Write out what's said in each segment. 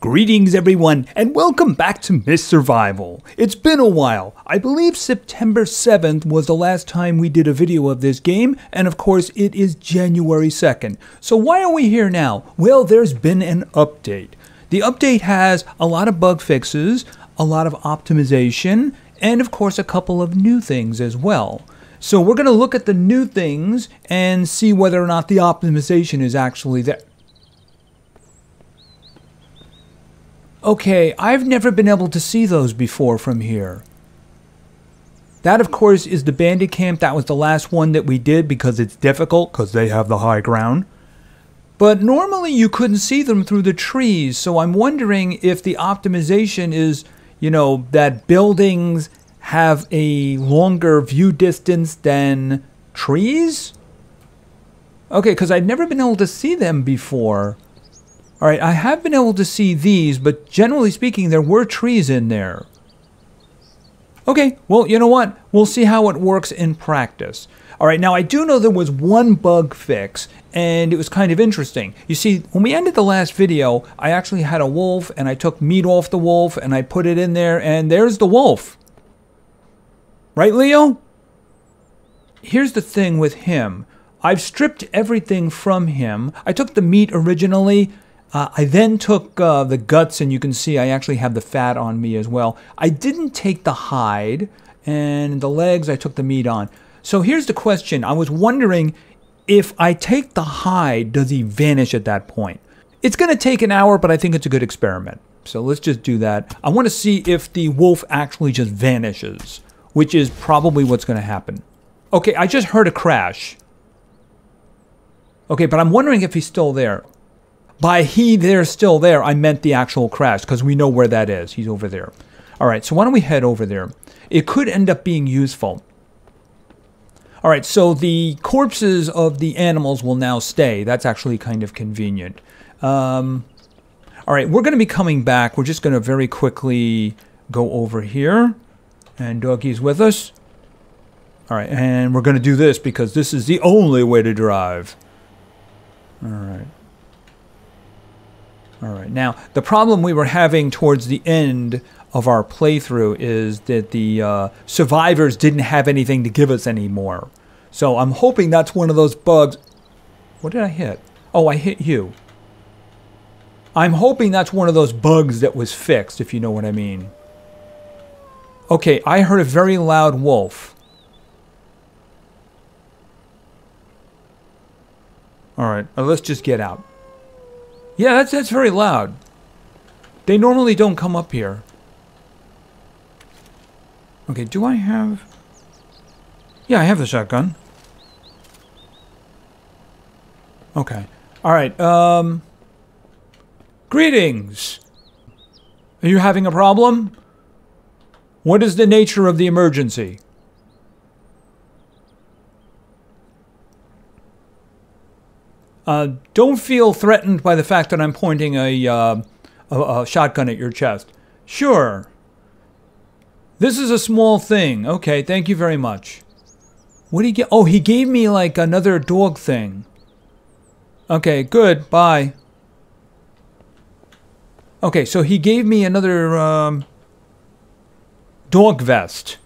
Greetings, everyone, and welcome back to Mist Survival. It's been a while. I believe September 7th was the last time we did a video of this game, and of course, it is January 2nd. So, why are we here now? Well, there's been an update. The update has a lot of bug fixes, a lot of optimization, and of course, a couple of new things as well. So, we're going to look at the new things and see whether or not the optimization is actually there. Okay, I've never been able to see those before from here. That, of course, is the bandit camp. That was the last one that we did because it's difficult because they have the high ground. But normally you couldn't see them through the trees, so I'm wondering if the optimization is, you know, that buildings have a longer view distance than trees? Okay, because I've never been able to see them before. All right, I have been able to see these, but generally speaking, there were trees in there. Okay, well, you know what? We'll see how it works in practice. All right, now I do know there was one bug fix, and it was kind of interesting. You see, when we ended the last video, I actually had a wolf, and I took meat off the wolf, and I put it in there, and there's the wolf. Right, Leo? Here's the thing with him. I've stripped everything from him. I took the meat originally, uh, I then took uh, the guts, and you can see I actually have the fat on me as well. I didn't take the hide, and the legs I took the meat on. So here's the question I was wondering if I take the hide, does he vanish at that point? It's going to take an hour, but I think it's a good experiment. So let's just do that. I want to see if the wolf actually just vanishes, which is probably what's going to happen. Okay, I just heard a crash. Okay, but I'm wondering if he's still there. By he, they're still there, I meant the actual crash because we know where that is. He's over there. All right, so why don't we head over there? It could end up being useful. All right, so the corpses of the animals will now stay. That's actually kind of convenient. Um, all right, we're going to be coming back. We're just going to very quickly go over here. And Dougie's with us. All right, and we're going to do this because this is the only way to drive. All right. All right. Now, the problem we were having towards the end of our playthrough is that the uh, survivors didn't have anything to give us anymore. So I'm hoping that's one of those bugs. What did I hit? Oh, I hit you. I'm hoping that's one of those bugs that was fixed, if you know what I mean. Okay, I heard a very loud wolf. All right, let's just get out. Yeah, that's, that's very loud. They normally don't come up here. Okay, do I have... Yeah, I have the shotgun. Okay. Alright, um... Greetings! Are you having a problem? What is the nature of the emergency? Uh, don't feel threatened by the fact that I'm pointing a, uh, a, a shotgun at your chest. Sure. This is a small thing. Okay, thank you very much. What did he get? Oh, he gave me like another dog thing. Okay, good. Bye. Okay, so he gave me another um, dog vest.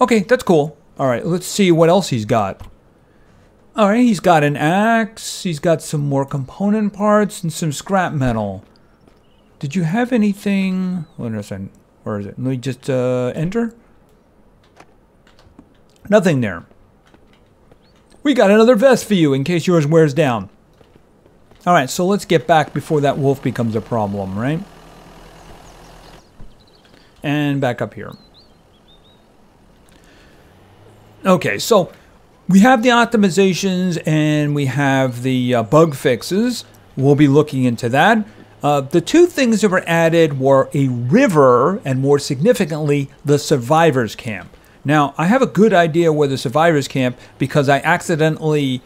Okay, that's cool. All right, let's see what else he's got. All right, he's got an axe. He's got some more component parts and some scrap metal. Did you have anything? Where is it? Where is it? Let me just uh, enter. Nothing there. We got another vest for you in case yours wears down. All right, so let's get back before that wolf becomes a problem, right? And back up here. Okay, so we have the optimizations and we have the uh, bug fixes. We'll be looking into that. Uh, the two things that were added were a river and, more significantly, the survivors camp. Now, I have a good idea where the survivors camp because I accidentally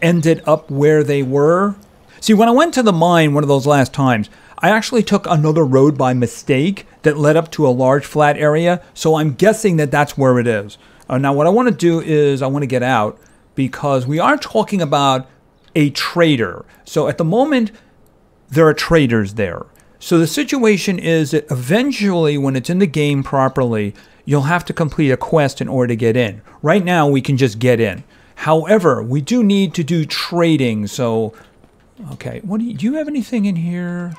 ended up where they were. See, when I went to the mine one of those last times, I actually took another road by mistake that led up to a large flat area, so I'm guessing that that's where it is. Uh, now, what I want to do is I want to get out because we are talking about a trader. So at the moment, there are traders there. So the situation is that eventually, when it's in the game properly, you'll have to complete a quest in order to get in. Right now, we can just get in. However, we do need to do trading. So, okay, what do you, do you have anything in here?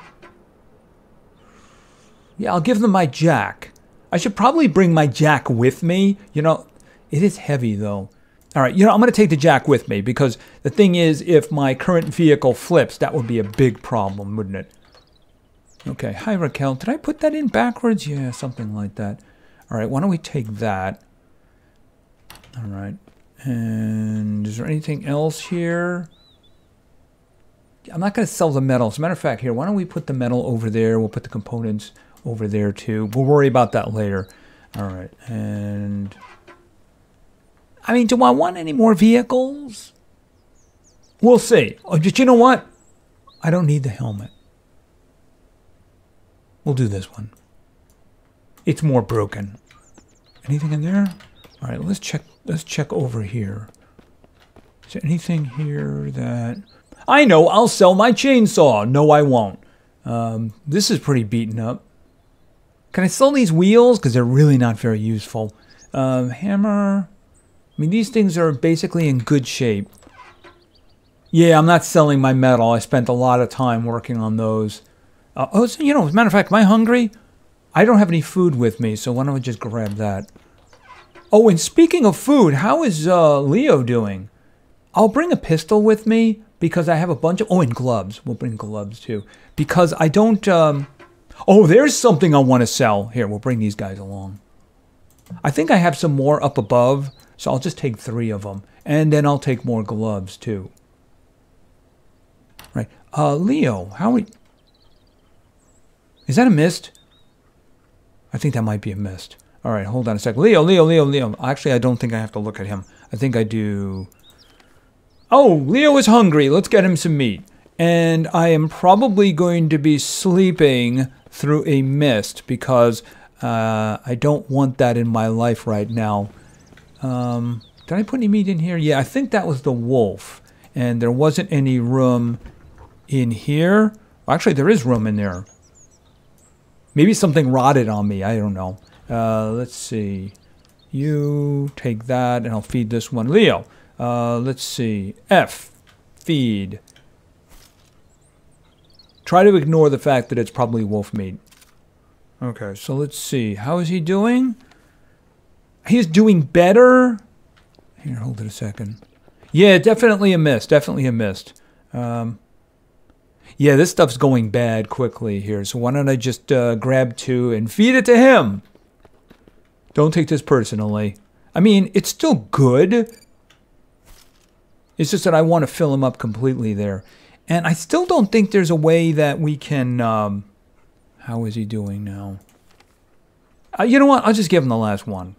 Yeah, I'll give them my jack. I should probably bring my jack with me. You know, it is heavy though. All right, you know, I'm going to take the jack with me because the thing is, if my current vehicle flips, that would be a big problem, wouldn't it? Okay, hi Raquel. Did I put that in backwards? Yeah, something like that. All right, why don't we take that? All right. And is there anything else here? I'm not going to sell the metal. As a matter of fact, here, why don't we put the metal over there? We'll put the components over there too. We'll worry about that later. All right, and I mean, do I want any more vehicles? We'll see. Oh, but you know what? I don't need the helmet. We'll do this one. It's more broken. Anything in there? All right, let's check. Let's check over here. Is there anything here that I know? I'll sell my chainsaw. No, I won't. Um, this is pretty beaten up. Can I sell these wheels? Because they're really not very useful. Um, hammer. Mean, these things are basically in good shape. Yeah, I'm not selling my metal. I spent a lot of time working on those. Uh, oh, so, you know, as a matter of fact, am I hungry? I don't have any food with me, so why don't I just grab that? Oh, and speaking of food, how is uh, Leo doing? I'll bring a pistol with me because I have a bunch of... Oh, and gloves. We'll bring gloves, too. Because I don't... Um, Oh, there's something I want to sell. Here, we'll bring these guys along. I think I have some more up above, so I'll just take three of them. And then I'll take more gloves, too. Right. Uh, Leo, how we... Is that a mist? I think that might be a mist. All right, hold on a sec. Leo, Leo, Leo, Leo. Actually, I don't think I have to look at him. I think I do... Oh, Leo is hungry. Let's get him some meat. And I am probably going to be sleeping through a mist because uh, I don't want that in my life right now. Um, did I put any meat in here? Yeah, I think that was the wolf. And there wasn't any room in here. Actually, there is room in there. Maybe something rotted on me. I don't know. Uh, let's see. You take that, and I'll feed this one. Leo, uh, let's see. F, feed. Try to ignore the fact that it's probably wolf meat. Okay, so let's see. How is he doing? He's doing better. Here, hold it a second. Yeah, definitely a miss. Definitely a miss. Um, yeah, this stuff's going bad quickly here. So why don't I just uh, grab two and feed it to him? Don't take this personally. I mean, it's still good. It's just that I want to fill him up completely there. And I still don't think there's a way that we can. Um, how is he doing now? Uh, you know what? I'll just give him the last one.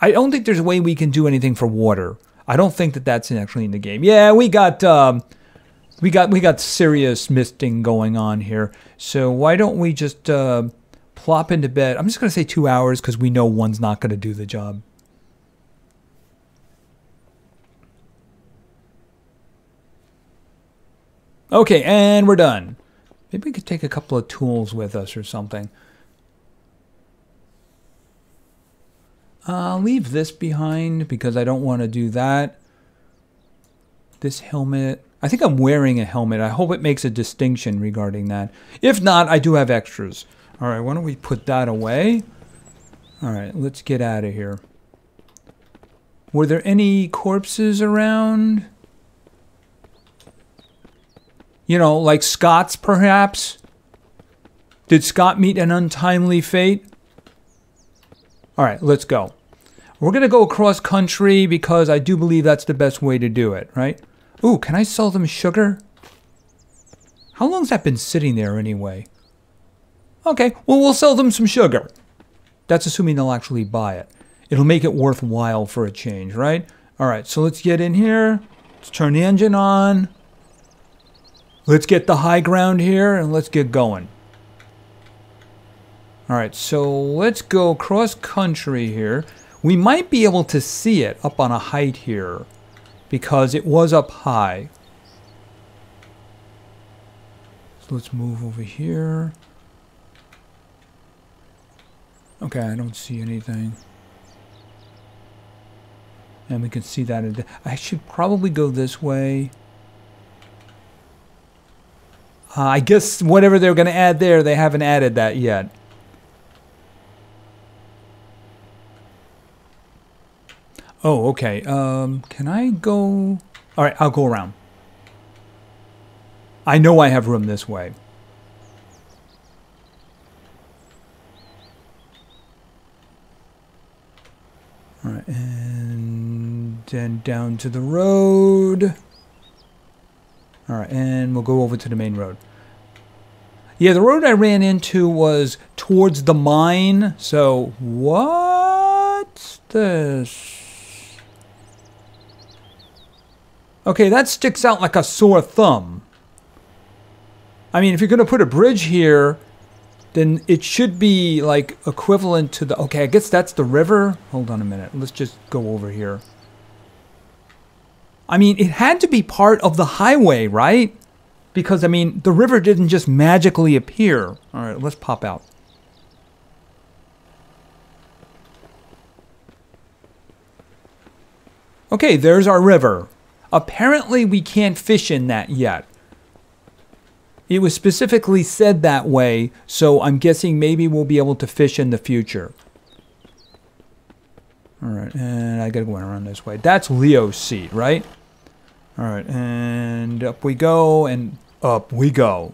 I don't think there's a way we can do anything for water. I don't think that that's actually in the game. Yeah, we got um, we got we got serious misting going on here. So why don't we just uh, plop into bed? I'm just gonna say two hours because we know one's not gonna do the job. Okay, and we're done. Maybe we could take a couple of tools with us or something. I'll leave this behind because I don't want to do that. This helmet. I think I'm wearing a helmet. I hope it makes a distinction regarding that. If not, I do have extras. All right, why don't we put that away? All right, let's get out of here. Were there any corpses around? You know, like Scott's perhaps? Did Scott meet an untimely fate? All right, let's go. We're going to go across country because I do believe that's the best way to do it, right? Ooh, can I sell them sugar? How long's that been sitting there anyway? Okay, well, we'll sell them some sugar. That's assuming they'll actually buy it. It'll make it worthwhile for a change, right? All right, so let's get in here. Let's turn the engine on. Let's get the high ground here and let's get going. All right, so let's go cross country here. We might be able to see it up on a height here because it was up high. So let's move over here. Okay, I don't see anything. And we can see that. I should probably go this way. Uh, I guess whatever they're going to add there, they haven't added that yet. Oh, okay. Um, can I go? All right, I'll go around. I know I have room this way. All right, and then down to the road. All right, and we'll go over to the main road. Yeah, the road I ran into was towards the mine. So, what's this? Okay, that sticks out like a sore thumb. I mean, if you're going to put a bridge here, then it should be like equivalent to the... Okay, I guess that's the river. Hold on a minute. Let's just go over here. I mean, it had to be part of the highway, right? Because, I mean, the river didn't just magically appear. All right, let's pop out. Okay, there's our river. Apparently, we can't fish in that yet. It was specifically said that way, so I'm guessing maybe we'll be able to fish in the future. Alright, and I gotta go around this way. That's Leo's seat, right? Alright, and up we go, and up we go.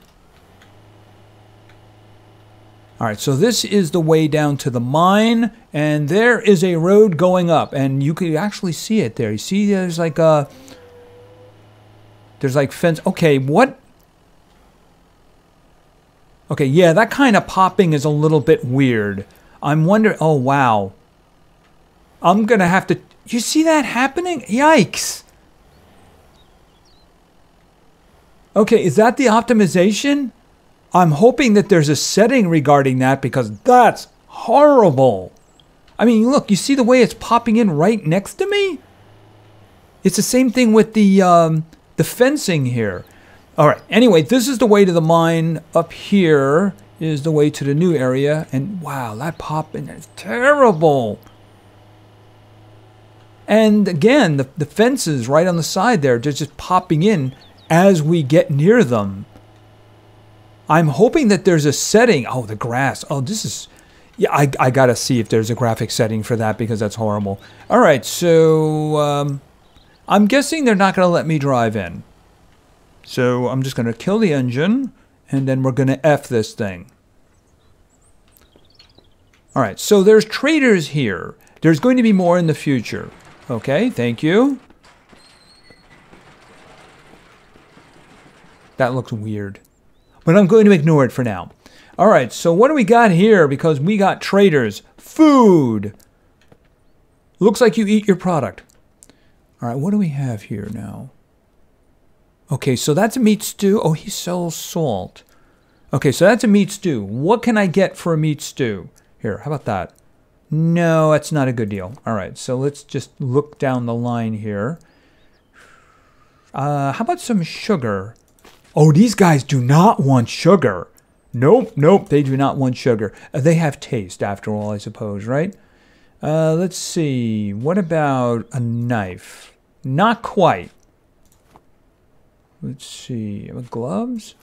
Alright, so this is the way down to the mine, and there is a road going up, and you can actually see it there. You see there's like a... There's like fence. Okay, what Okay, yeah, that kind of popping is a little bit weird. I'm wondering, oh wow. I'm gonna have to, you see that happening? Yikes. Okay, is that the optimization? I'm hoping that there's a setting regarding that because that's horrible. I mean, look, you see the way it's popping in right next to me? It's the same thing with the, um, the fencing here. All right. Anyway, this is the way to the mine. Up here is the way to the new area. And wow, that popping is terrible. And again, the, the fences right on the side there, they're just popping in as we get near them. I'm hoping that there's a setting. Oh, the grass. Oh, this is... Yeah, I, I got to see if there's a graphic setting for that because that's horrible. All right, so um, I'm guessing they're not going to let me drive in. So I'm just going to kill the engine, and then we're going to F this thing. All right, so there's traders here. There's going to be more in the future. Okay, thank you. That looks weird. But I'm going to ignore it for now. All right, so what do we got here? Because we got traders. Food. Looks like you eat your product. All right, what do we have here now? Okay, so that's a meat stew. Oh, he sells salt. Okay, so that's a meat stew. What can I get for a meat stew? Here, how about that? No, that's not a good deal. All right, so let's just look down the line here. Uh, how about some sugar? Oh, these guys do not want sugar. Nope, nope, they do not want sugar. Uh, they have taste, after all, I suppose, right? Uh, let's see. What about a knife? Not quite. Let's see. Gloves?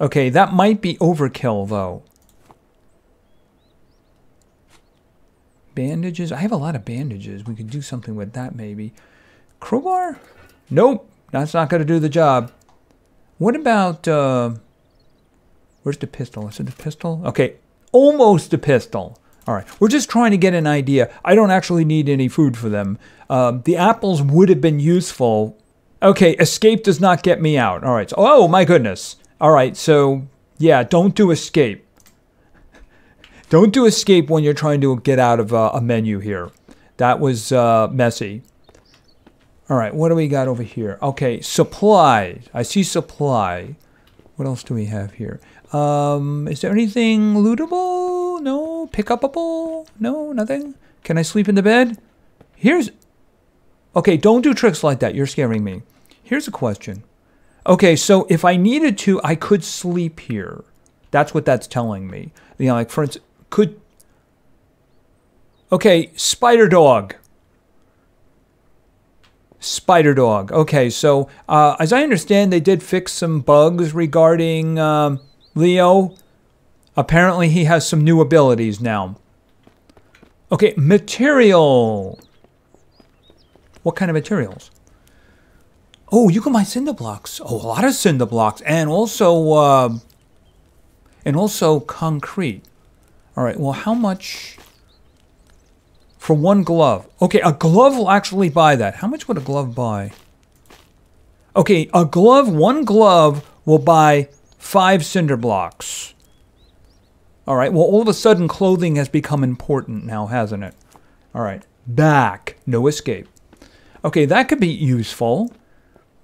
Okay, that might be overkill, though. Bandages? I have a lot of bandages. We could do something with that, maybe. Crowbar? Nope. That's not going to do the job. What about... Uh, where's the pistol? Is it the pistol? Okay, almost a pistol. All right, we're just trying to get an idea. I don't actually need any food for them. Um, the apples would have been useful Okay, escape does not get me out. All right. Oh, my goodness. All right. So, yeah, don't do escape. Don't do escape when you're trying to get out of uh, a menu here. That was uh, messy. All right. What do we got over here? Okay, supply. I see supply. What else do we have here? Um, is there anything lootable? No. Pick upable? No, nothing. Can I sleep in the bed? Here's Okay, don't do tricks like that. You're scaring me. Here's a question. Okay, so if I needed to, I could sleep here. That's what that's telling me. You know, like for instance, could. Okay, spider dog. Spider dog. Okay, so uh, as I understand, they did fix some bugs regarding um, Leo. Apparently, he has some new abilities now. Okay, material. What kind of materials? Oh, you can buy cinder blocks. Oh, a lot of cinder blocks, and also, uh, and also concrete. All right. Well, how much for one glove? Okay, a glove will actually buy that. How much would a glove buy? Okay, a glove, one glove will buy five cinder blocks. All right. Well, all of a sudden, clothing has become important now, hasn't it? All right. Back. No escape. Okay, that could be useful.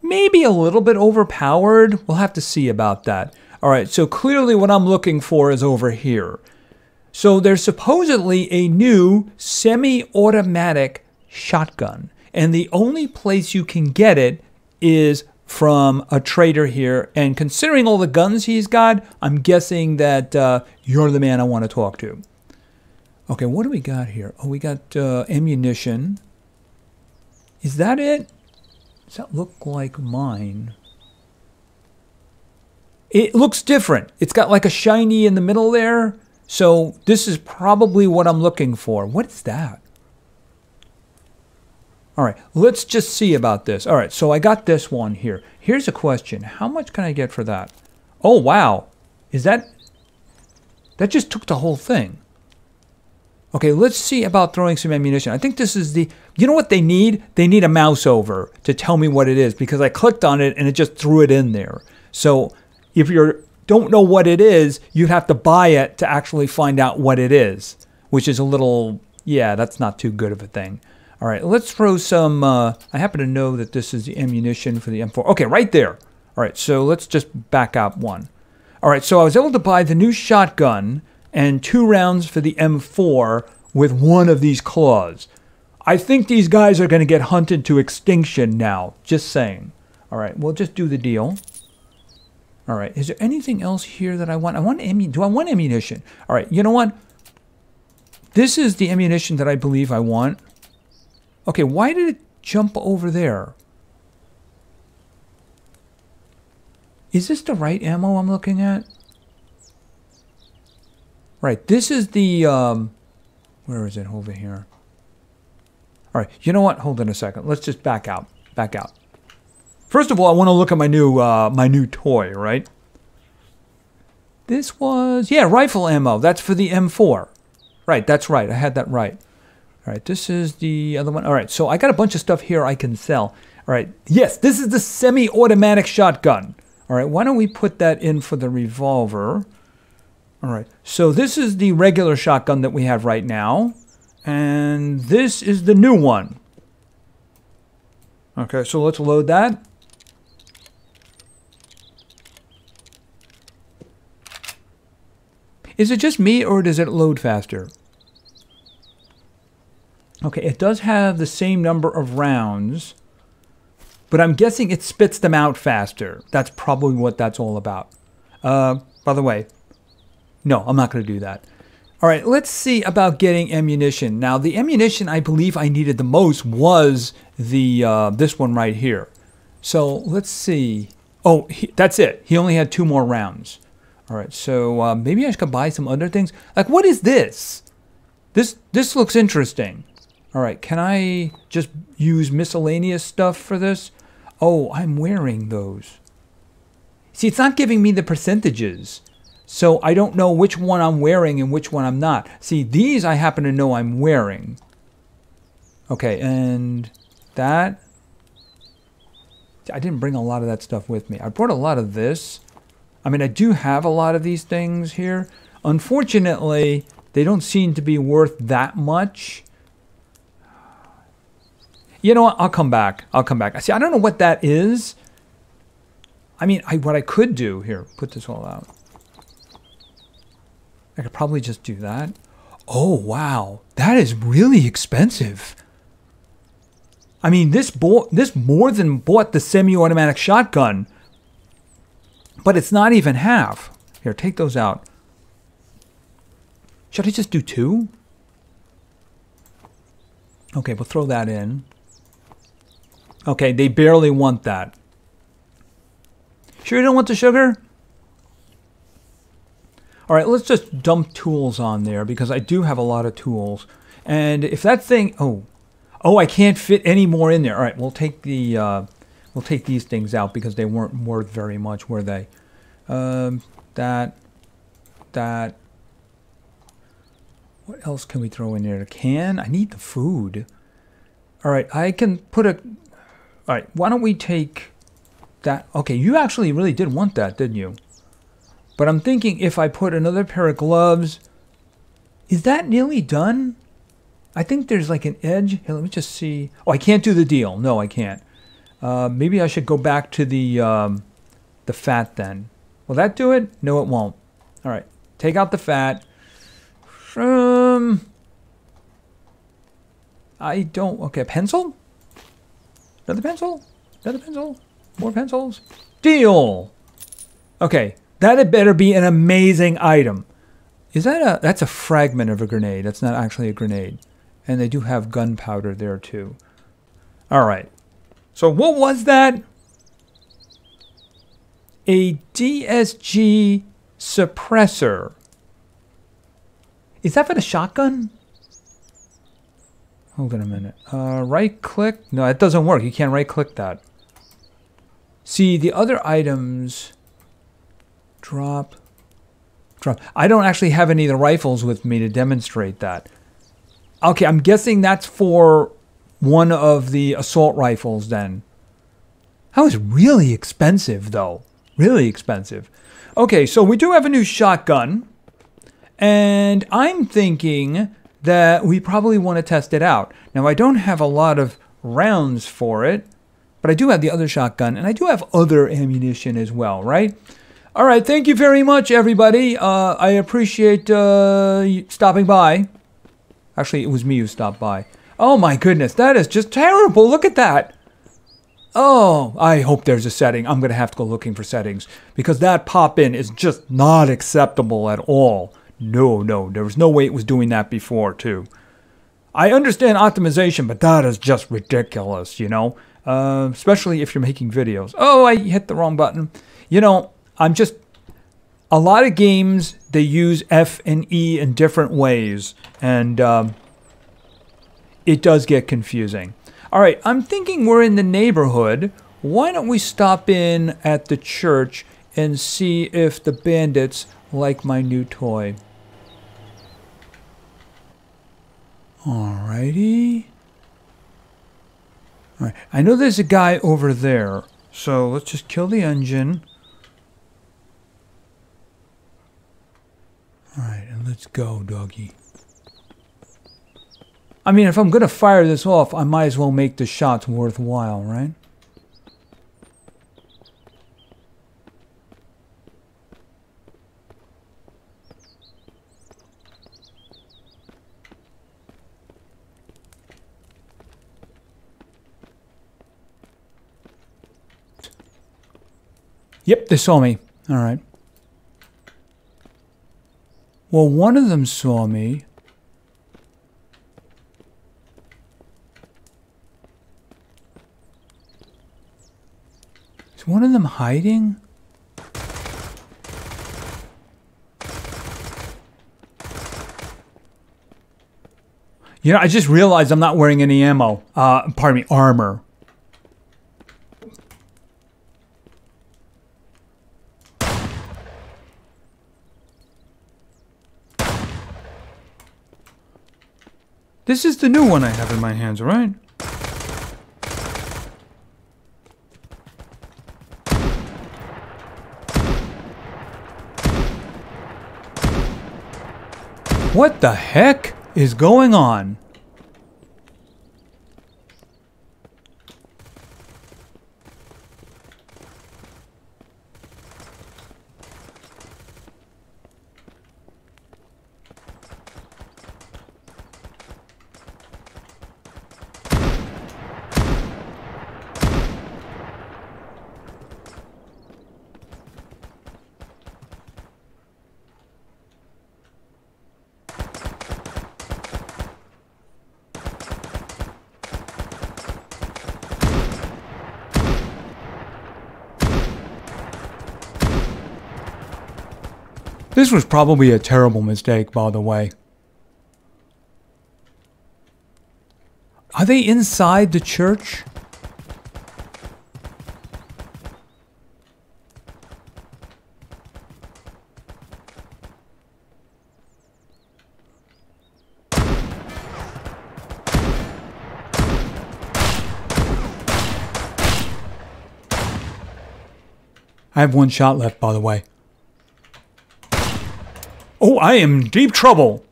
Maybe a little bit overpowered. We'll have to see about that. All right, so clearly what I'm looking for is over here. So there's supposedly a new semi automatic shotgun. And the only place you can get it is from a trader here. And considering all the guns he's got, I'm guessing that uh, you're the man I want to talk to. Okay, what do we got here? Oh, we got uh, ammunition. Is that it? Does that look like mine? It looks different. It's got like a shiny in the middle there. So this is probably what I'm looking for. What is that? All right, let's just see about this. All right, so I got this one here. Here's a question. How much can I get for that? Oh, wow. Is that... That just took the whole thing. Okay, let's see about throwing some ammunition. I think this is the... You know what they need? They need a mouse over to tell me what it is because I clicked on it and it just threw it in there. So if you don't know what it is, you have to buy it to actually find out what it is, which is a little... Yeah, that's not too good of a thing. All right, let's throw some. Uh, I happen to know that this is the ammunition for the M4. Okay, right there. All right, so let's just back up one. All right, so I was able to buy the new shotgun and two rounds for the M4 with one of these claws. I think these guys are going to get hunted to extinction now. Just saying. All right, we'll just do the deal. All right, is there anything else here that I want? I want. Do I want ammunition? All right, you know what? This is the ammunition that I believe I want. Okay, why did it jump over there? Is this the right ammo I'm looking at? Right, this is the, um, where is it over here? All right, you know what? Hold on a second. Let's just back out. Back out. First of all, I want to look at my new, uh, my new toy, right? This was, yeah, rifle ammo. That's for the M4. Right, that's right. I had that right. All right, this is the other one. All right, so I got a bunch of stuff here I can sell. All right, yes, this is the semi-automatic shotgun. All right, why don't we put that in for the revolver? All right, so this is the regular shotgun that we have right now. And this is the new one. Okay, so let's load that. Is it just me or does it load faster? Okay, it does have the same number of rounds, but I'm guessing it spits them out faster. That's probably what that's all about. Uh, by the way, no, I'm not going to do that. All right, let's see about getting ammunition. Now, the ammunition I believe I needed the most was the uh, this one right here. So let's see. Oh, he, that's it. He only had two more rounds. All right, so uh, maybe I should buy some other things. Like, what is this? This this looks interesting. All right, can I just use miscellaneous stuff for this? Oh, I'm wearing those. See, it's not giving me the percentages. So I don't know which one I'm wearing and which one I'm not. See, these I happen to know I'm wearing. Okay, and that. I didn't bring a lot of that stuff with me. I brought a lot of this. I mean, I do have a lot of these things here. Unfortunately, they don't seem to be worth that much. You know what? I'll come back. I'll come back. I see, I don't know what that is. I mean, I, what I could do here, put this all out. I could probably just do that. Oh, wow. That is really expensive. I mean, this bought, this more than bought the semi-automatic shotgun. but it's not even half. Here, take those out. Should I just do two? Okay, we'll throw that in. Okay, they barely want that. Sure you don't want the sugar? All right, let's just dump tools on there because I do have a lot of tools. And if that thing, oh, oh, I can't fit any more in there. All right, we'll take the, uh, we'll take these things out because they weren't worth very much, were they? Um, that, that. What else can we throw in there? A can? I need the food. All right, I can put a. All right, why don't we take that? Okay, you actually really did want that, didn't you? But I'm thinking if I put another pair of gloves, is that nearly done? I think there's like an edge. Here, let me just see. Oh, I can't do the deal. No, I can't. Uh, maybe I should go back to the um, the fat then. Will that do it? No, it won't. All right, take out the fat. Um, I don't. Okay, pencil. Another pencil. Another pencil. More pencils. Deal. Okay, that had better be an amazing item. Is that a, that's a fragment of a grenade. That's not actually a grenade. And they do have gunpowder there too. All right. So what was that? A DSG suppressor. Is that for the shotgun? Hold on a minute. Uh, right click? No, it doesn't work. You can't right click that. See, the other items drop, drop. I don't actually have any of the rifles with me to demonstrate that. Okay, I'm guessing that's for one of the assault rifles then. That was really expensive though. Really expensive. Okay, so we do have a new shotgun. And I'm thinking that we probably want to test it out. Now, I don't have a lot of rounds for it, but I do have the other shotgun, and I do have other ammunition as well, right? All right, thank you very much, everybody. Uh, I appreciate uh, stopping by. Actually, it was me who stopped by. Oh my goodness, that is just terrible. Look at that. Oh, I hope there's a setting. I'm going to have to go looking for settings because that pop in is just not acceptable at all. No, no, there was no way it was doing that before, too. I understand optimization, but that is just ridiculous, you know? Uh, especially if you're making videos. Oh, I hit the wrong button. You know, I'm just a lot of games they use F and E in different ways, and um, it does get confusing. All right, I'm thinking we're in the neighborhood. Why don't we stop in at the church and see if the bandits like my new toy? Alrighty. All right, I know there's a guy over there, so let's just kill the engine. Alright, and let's go, doggy. I mean, if I'm going to fire this off, I might as well make the shots worthwhile, right? Yep, they saw me. All right. Well, one of them saw me. Is one of them hiding? You know, I just realized I'm not wearing any ammo. Uh, pardon me, armor. This is the new one I have in my hands, right? What the heck is going on? This was probably a terrible mistake, by the way. Are they inside the church? I have one shot left, by the way. I am in deep trouble.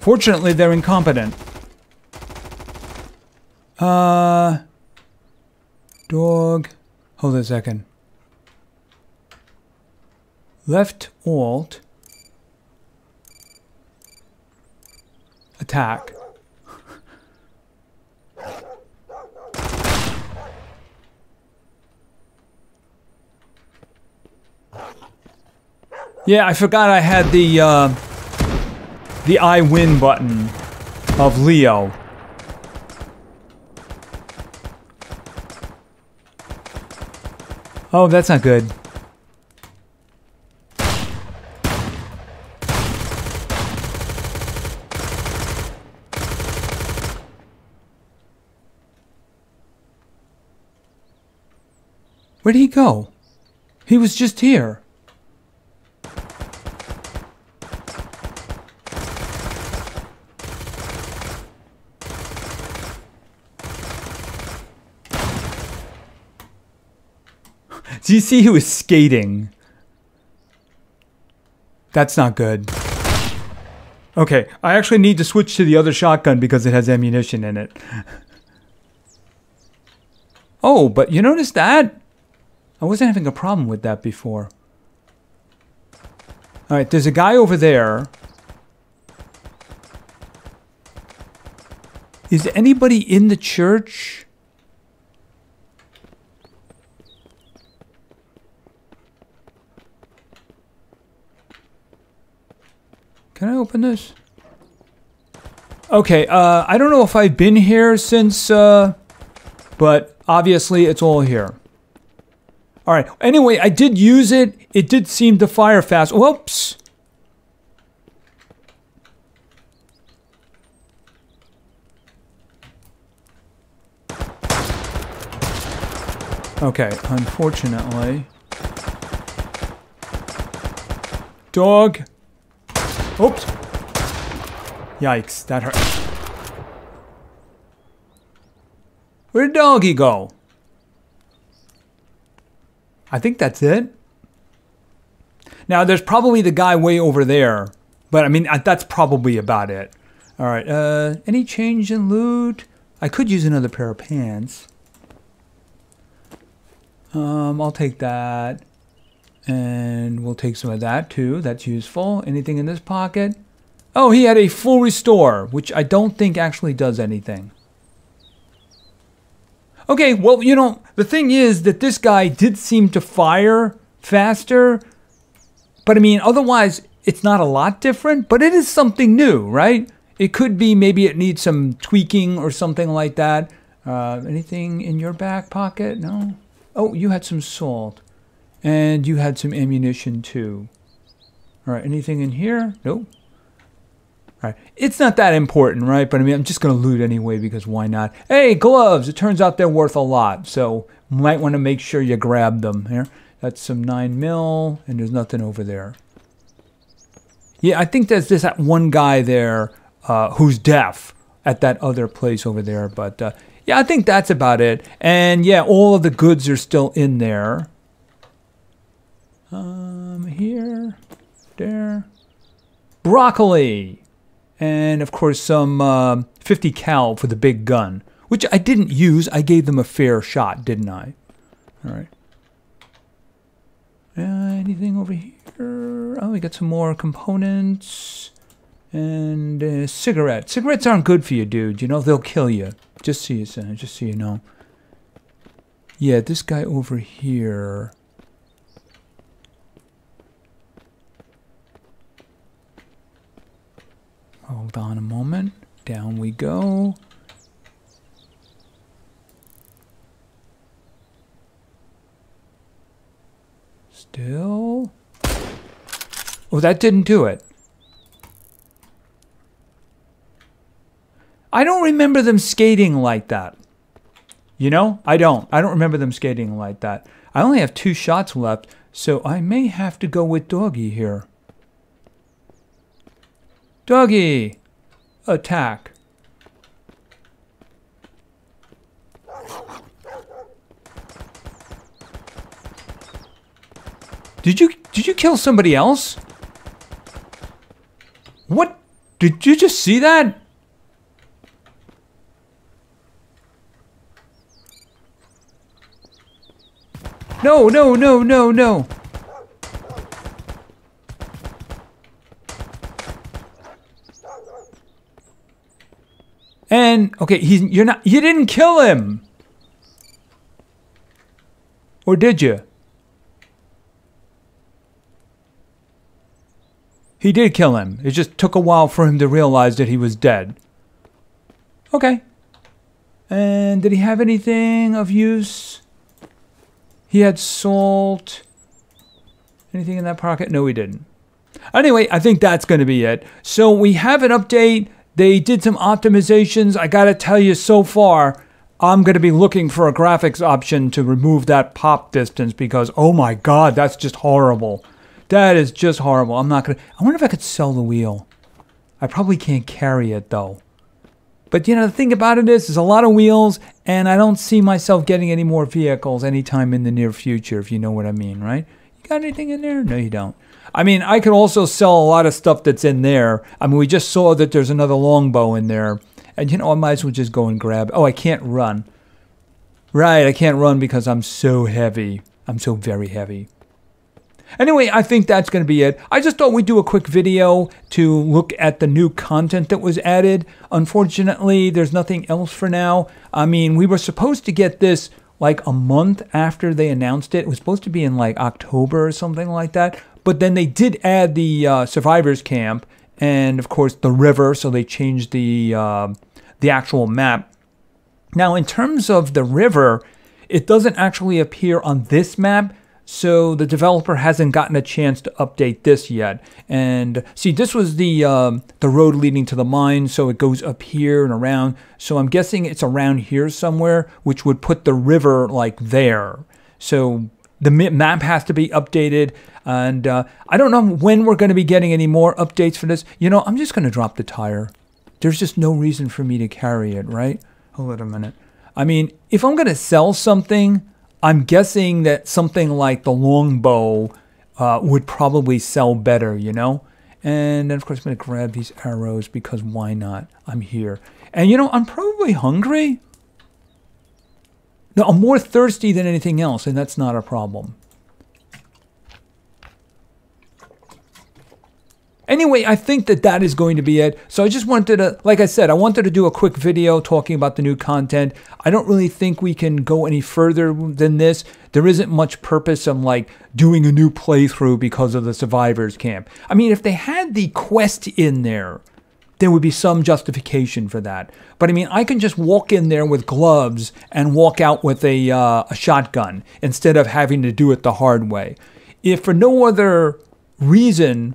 Fortunately, they're incompetent. Uh... Dog... Hold a second. Left alt. Attack. Yeah, I forgot I had the, uh, the I win button of Leo. Oh, that's not good. Where'd he go? He was just here. Do you see who is skating? That's not good. Okay, I actually need to switch to the other shotgun because it has ammunition in it. oh, but you notice that? I wasn't having a problem with that before. Alright, there's a guy over there. Is anybody in the church? Can I open this? Okay, uh, I don't know if I've been here since, uh, but obviously it's all here. All right. Anyway, I did use it. It did seem to fire fast. Whoops. Okay, unfortunately. Dog. Oops. Yikes, that hurt. Where'd doggy go? I think that's it. Now, there's probably the guy way over there, but I mean, that's probably about it. All right, uh, any change in loot? I could use another pair of pants. Um, I'll take that. And we'll take some of that too. That's useful. Anything in this pocket? Oh, he had a full restore, which I don't think actually does anything. Okay, well, you know, the thing is that this guy did seem to fire faster. But I mean, otherwise, it's not a lot different, but it is something new, right? It could be maybe it needs some tweaking or something like that. Uh, anything in your back pocket? No? Oh, you had some salt. And you had some ammunition too. All right, anything in here? Nope. All right, it's not that important, right? But I mean, I'm just gonna loot anyway because why not? Hey, gloves! It turns out they're worth a lot, so might want to make sure you grab them. Here, that's some nine mil, and there's nothing over there. Yeah, I think there's this one guy there uh, who's deaf at that other place over there. But uh, yeah, I think that's about it. And yeah, all of the goods are still in there. Um, here, there, broccoli, and of course some uh, 50 cal for the big gun, which I didn't use. I gave them a fair shot, didn't I? All right. Uh, anything over here? Oh, we got some more components. And uh, cigarettes. Cigarettes aren't good for you, dude. You know, they'll kill you. Just so you, just so you know. Yeah, this guy over here. Hold on a moment. Down we go. Still. Oh, that didn't do it. I don't remember them skating like that. You know, I don't. I don't remember them skating like that. I only have two shots left, so I may have to go with Doggy here. Doggy! Attack. Did you did you kill somebody else? What? Did you just see that? No, no, no, no, no. And okay, he's you're not you didn't kill him. Or did you? He did kill him. It just took a while for him to realize that he was dead. Okay. And did he have anything of use? He had salt. Anything in that pocket? No, he didn't. Anyway, I think that's going to be it. So we have an update. They did some optimizations. I got to tell you, so far, I'm going to be looking for a graphics option to remove that pop distance because, oh my God, that's just horrible. That is just horrible. I'm not going to. I wonder if I could sell the wheel. I probably can't carry it though. But you know, the thing about it is, there's a lot of wheels, and I don't see myself getting any more vehicles anytime in the near future, if you know what I mean, right? You got anything in there? No, you don't. I mean, I could also sell a lot of stuff that's in there. I mean, we just saw that there's another longbow in there. And you know, I might as well just go and grab. Oh, I can't run. Right, I can't run because I'm so heavy. I'm so very heavy. Anyway, I think that's going to be it. I just thought we'd do a quick video to look at the new content that was added. Unfortunately, there's nothing else for now. I mean, we were supposed to get this like a month after they announced it. It was supposed to be in like October or something like that. But then they did add the uh, survivors camp and of course the river, so they changed the uh, the actual map. Now, in terms of the river, it doesn't actually appear on this map so the developer hasn't gotten a chance to update this yet. And see, this was the um, the road leading to the mine, so it goes up here and around. So I'm guessing it's around here somewhere, which would put the river like there. So the map has to be updated, and uh, I don't know when we're going to be getting any more updates for this. You know, I'm just going to drop the tire. There's just no reason for me to carry it, right? Hold on a minute. I mean, if I'm going to sell something, I'm guessing that something like the longbow uh, would probably sell better, you know? And then, of course, I'm going to grab these arrows because why not? I'm here. And, you know, I'm probably hungry. No, I'm more thirsty than anything else, and that's not a problem. Anyway, I think that that is going to be it. So I just wanted to, like I said, I wanted to do a quick video talking about the new content. I don't really think we can go any further than this. There isn't much purpose in like doing a new playthrough because of the survivors camp. I mean, if they had the quest in there, there would be some justification for that. But I mean, I can just walk in there with gloves and walk out with a, uh, a shotgun instead of having to do it the hard way. If for no other reason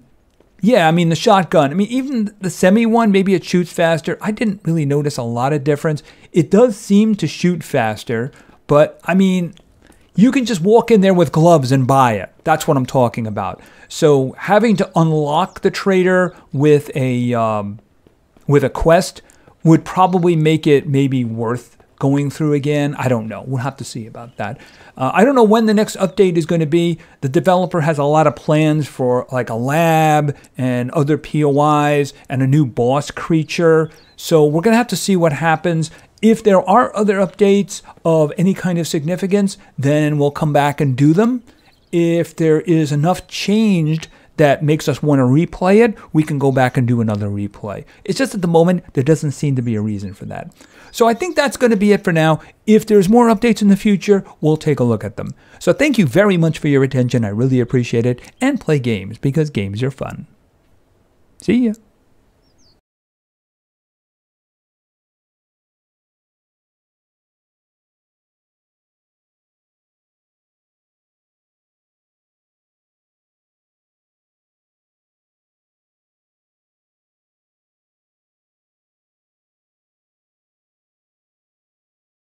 yeah, I mean the shotgun. I mean even the semi one, maybe it shoots faster. I didn't really notice a lot of difference. It does seem to shoot faster, but I mean you can just walk in there with gloves and buy it. That's what I'm talking about. So having to unlock the trader with a um, with a quest would probably make it maybe worth going through again. I don't know. We'll have to see about that. Uh, I don't know when the next update is going to be. The developer has a lot of plans for like a lab and other POIs and a new boss creature. So we're going to have to see what happens. If there are other updates of any kind of significance, then we'll come back and do them. If there is enough changed that makes us want to replay it, we can go back and do another replay. It's just at the moment, there doesn't seem to be a reason for that. So I think that's going to be it for now. If there's more updates in the future, we'll take a look at them. So thank you very much for your attention. I really appreciate it. And play games because games are fun. See ya.